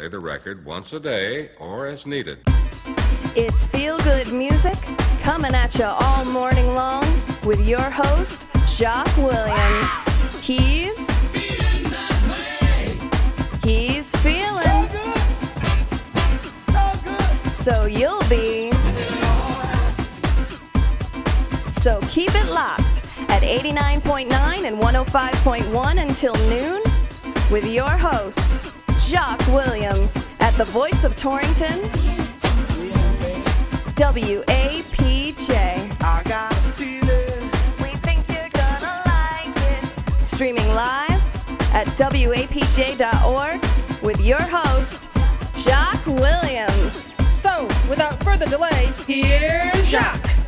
Play the record once a day or as needed. It's feel good music coming at you all morning long with your host, Jacque Williams. He's. He's feeling. So you'll be. So keep it locked at 89.9 and 105.1 until noon with your host, Jacque Williams, the voice of Torrington, WAPJ. I got a feeling. We think you're gonna like it. Streaming live at WAPJ.org with your host, Jacque Williams. So, without further delay, here's Jacque.